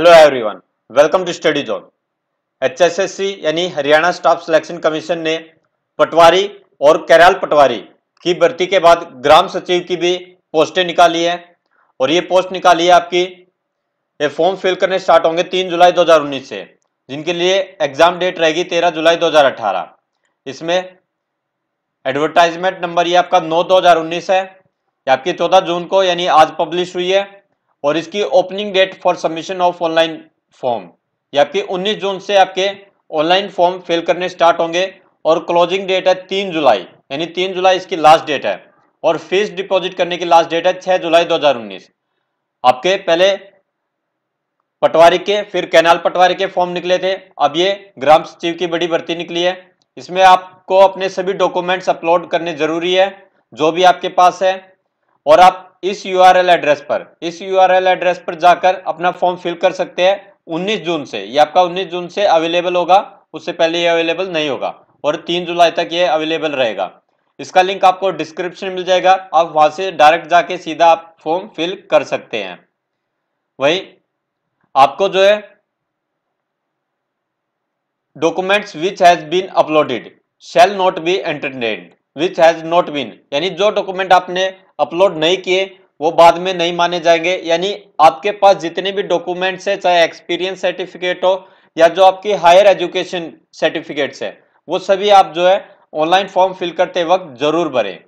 Hello everyone welcome to study zone HSSC यानी Haryana staff selection commission ने पटवारी और कैराल पटवारी की भर्ती के बाद ग्राम सचिव की भी पोस्टें निकाली है। और ये पोस्ट निकाली है आपकी, ये फॉर्म फिल करने स्टार्ट होंगे तीन जुलाई 2019 से, जिनके लिए एग्ज़ाम डेट रहेगी तेरह जुलाई 2018 इसमें एडवर्टाइजमेंट नंबर ये आपका नौ दो है, ये आपकी चौदह जून को यानी आज पब्लिश हुई है। और इसकी opening date for submission of online form ये आपकी 19 जून से आपके ऑनलाइन फॉर्म फिल करने स्टार्ट होंगे और क्लोजिंग डेट है तीन जुलाई, यानी तीन जुलाई इसकी लास्ट डेट है। और फ़ीस डिपॉजिट करने की लास्ट डेट है छह जुलाई 2019 आपके पहले पटवारी के, फिर कैनाल पटवारी के फॉर्म निकले थे। अब ये ग्राम सचिव की बड़ी भर्ती निकली है। इसमें आपको अपने सभी डॉक्यूमेंट्स अपलोड करने ज़रूरी है, जो भी आपके पास है। और आप इस यूआरएल एड्रेस पर, इस यूआरएल एड्रेस पर जाकर अपना फॉर्म फिल कर सकते हैं 19 जून से। ये आपका 19 जून से अवेलेबल होगा, उससे पहले ये अवेलेबल नहीं होगा और 3 जुलाई तक ये अवेलेबल रहेगा। इसका लिंक आपको डिस्क्रिप्शन मिल जाएगा, आप वहाँ से डायरेक्ट जाके सीधा आप फॉर्म फिल कर सकते हैं। वही आपको जो है documents which has been uploaded shall not be entertained which has not been यानी जो डॉक्यूमेंट आपने अपलोड नहीं किए, वो बाद में नहीं माने जाएँगे। यानी आपके पास जितने भी डॉक्यूमेंट्स है, चाहे एक्सपीरियंस सर्टिफिकेट हो या जो आपकी हायर एजुकेशन सर्टिफिकेट्स है, वो सभी आप जो है ऑनलाइन फॉर्म फिल करते वक्त ज़रूर भरें।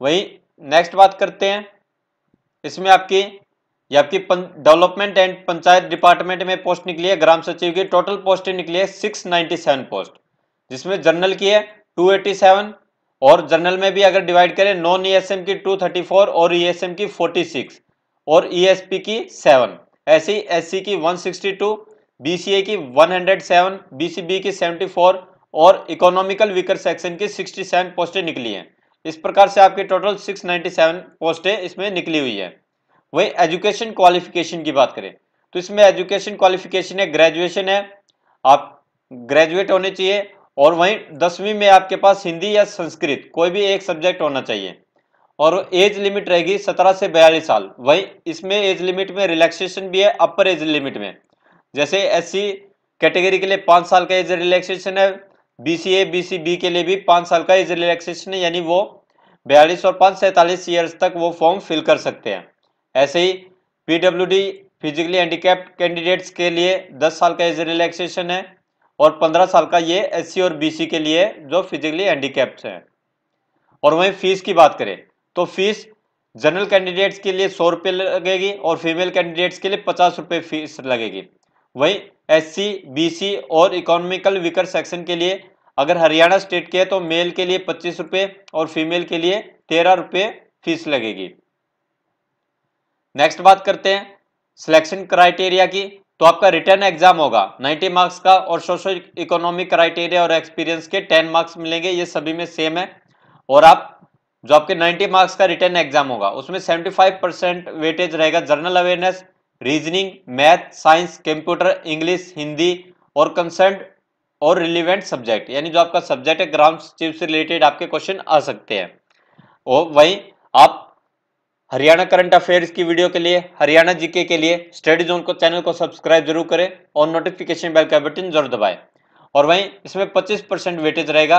वही नेक्स्ट बात करते हैं। इसमें आपकी, ये आपकी डेवलपमेंट एंड पंचायत डिपार्टमेंट में पोस्ट निकली है, ग्राम सचिव की टोटल पोस्ट निकली है सिक्स नाइनटी सेवन पोस्ट जिसमें जनरल की है 287 और जनरल में भी अगर डिवाइड करें नॉन ईएसएम की 234 और ईएसएम की 46 और ईएसपी की 7 ऐसी एससी की 162 बीसीए की 107 बीसीबी की 74 और इकोनॉमिकल वीकर सेक्शन की 67 पोस्टें निकली हैं। इस प्रकार से आपकी टोटल 697 पोस्टें इसमें निकली हुई है। वही एजुकेशन क्वालिफिकेशन की बात करें तो इसमें एजुकेशन क्वालिफिकेशन है ग्रेजुएशन है। आप ग्रेजुएट होने चाहिए और वहीं दसवीं में आपके पास हिंदी या संस्कृत, कोई भी एक सब्जेक्ट होना चाहिए। और एज लिमिट रहेगी सत्रह से बयालीस साल। वही इसमें एज लिमिट में रिलैक्सेशन भी है, अपर एज लिमिट में। जैसे एससी कैटेगरी के लिए पाँच साल का एज रिलैक्सेशन है B C A B C B के लिए भी पाँच साल का एज रिलैक्सेशन है, यानी वो बयालीस और पाँच, सैंतालीस ईयर्स तक वो फॉर्म फिल कर सकते हैं। ऐसे ही PW D physically handicapped candidates के लिए दस साल का एज रिलैक्सेशन है और पंद्रह साल का ये एससी और बीसी के लिए जो फिजिकली हैंडीकैप्ड हैं। और वहीं फ़ीस की बात करें तो फ़ीस जनरल कैंडिडेट्स के लिए सौ रुपये लगेगी और फीमेल कैंडिडेट्स के लिए पचास रुपये फ़ीस लगेगी। वहीं एस सी और इकोनॉमिकल वीकर सेक्शन के लिए अगर हरियाणा स्टेट के है तो मेल के लिए पच्चीस रुपये और फीमेल के लिए तेरह रुपये फ़ीस लगेगी। नेक्स्ट बात करते हैं सिलेक्शन क्राइटेरिया की। तो आपका रिटर्न एग्ज़ाम होगा। 90 मार्क्स का और सोशल इकोनॉमिक क्राइटेरिया और एक्सपीरियंस के 10 मार्क्स मिलेंगे, ये सभी में सेम है। और आप, जो आपके 90 मार्क्स का रिटर्न एग्ज़ाम होगा, उसमें 75 परसेंट वेटेज रहेगा general awareness, reasoning, math, science, computer, English, Hindi और कंसर्न और रिलीवेंट सब्जेक्ट। यानी जो आपका सब्जेक्ट है, ग्राम चीफ से रिलेटेड आपके क्वेश्चन आ सकते हैं। और वही आप हरियाणा करंट अफेयर्स की वीडियो के लिए, हरियाणा जीके के लिए, स्टडी जोन को, चैनल को सब्सक्राइब ज़रूर करें और नोटिफिकेशन बेल का बटन ज़रूर दबाएँ। और वहीं इसमें 25 परसेंट वेटेज रहेगा।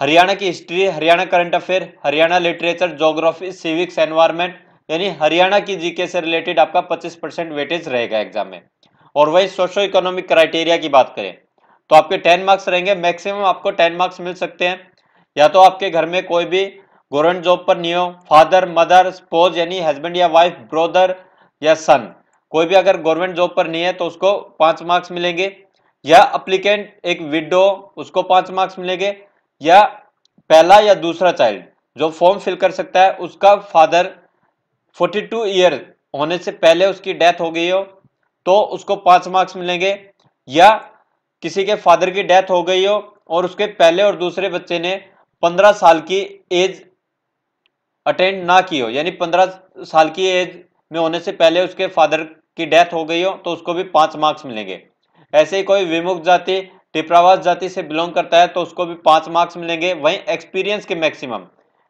हरियाणा की history Haryana current affair, Haryana literature geography civics environment यानी हरियाणा की जीके से रिलेटेड आपका पच्चीस वेटेज रहेगा एग्ज़ाम में। और वही सोशो इकोनॉमिक क्राइटेरिया की बात करें तो आपके टेन मार्क्स रहेंगे। मैक्सिमम आपको टेन मार्क्स मिल सकते हैं। या तो आपके घर में कोई भी गवर्नमेंट जॉब पर नहीं हो फादर मदर स्पोज यानी हस्बैंड या वाइफ ब्रोदर या सन कोई भी अगर गवर्नमेंट जॉब पर नहीं है तो उसको पाँच मार्क्स मिलेंगे। या अप्लीकेंट एक विडो उसको पाँच मार्क्स मिलेंगे। या पहला या दूसरा चाइल्ड जो फॉर्म फिल कर सकता है, उसका फादर 42 ईयर होने से पहले उसकी डेथ हो गई हो तो उसको पाँच मार्क्स मिलेंगे। या किसी के फादर की डेथ हो गई हो, और उसके पहले और दूसरे बच्चे ने पंद्रह साल की एज अटेंड ना की हो। यानी पंद्रह साल की एज में होने से पहले उसके फादर की डेथ हो गई हो तो उसको भी पाँच मार्क्स मिलेंगे। ऐसे ही कोई विमुक्त जाति, टिप्रावास जाति से बिलोंग करता है तो उसको भी पाँच मार्क्स मिलेंगे। वहीं एक्सपीरियंस के मैक्सिमम,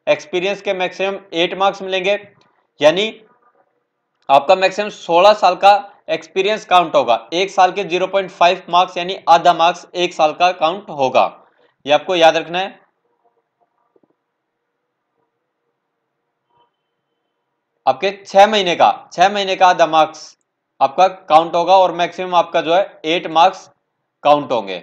एक्सपीरियंस के मैक्सिमम एट मार्क्स मिलेंगे। यानी आपका मैक्सिमम 16 साल का एक्सपीरियंस काउंट होगा। एक साल के 0.5 मार्क्स, यानी आधा मार्क्स एक साल का काउंट होगा। ये आपको याद रखना है। आपके छह महीने का, छह महीने का आधा मार्क्स आपका काउंट होगा और मैक्सिमम आपका जो है एट मार्क्स काउंट होंगे।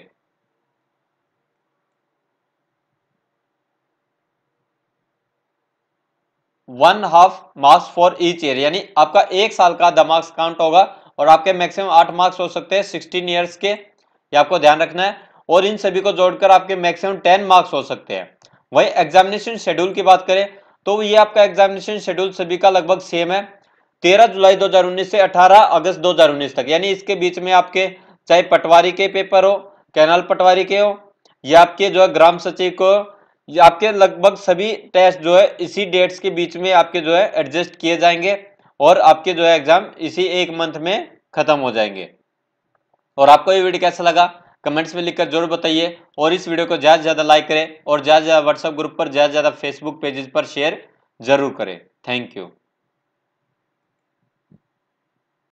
One half marks for each year यानी आपका एक साल का आधा मार्क्स काउंट होगा और आपके मैक्सिमम आठ मार्क्स हो सकते हैं सिक्सटीन ईयर्स के, ये आपको ध्यान रखना है। और इन सभी को जोड़कर आपके मैक्सिमम टेन मार्क्स हो सकते हैं। वही एग्जामिनेशन शेड्यूल की बात करें तो ये आपका एग्जामिनेशन शेड्यूल सभी का लगभग सेम है। तेरह जुलाई 2019 से 18 अगस्त 2019 तक, यानी इसके बीच में आपके, चाहे पटवारी के पेपर हो, कैनाल पटवारी के हो, या आपके जो है ग्राम सचिव को आपके लगभग सभी टेस्ट जो है, इसी डेट्स के बीच में आपके जो है एडजस्ट किए जाएँगे, और आपके जो है एग्ज़ाम इसी एक मंथ में खत्म हो जाएँगे। और आपको ये वीडियो कैसा लगा? कमेंट्स में लिखकर ज़रूर बताइए और इस वीडियो को ज़्यादा से ज़्यादा लाइक करें और ज़्यादा से ज़्यादा व्हाट्सएप ग्रुप पर, ज़्यादा ज़्यादा फेसबुक पेजेस पर शेयर ज़रूर करें। Thank you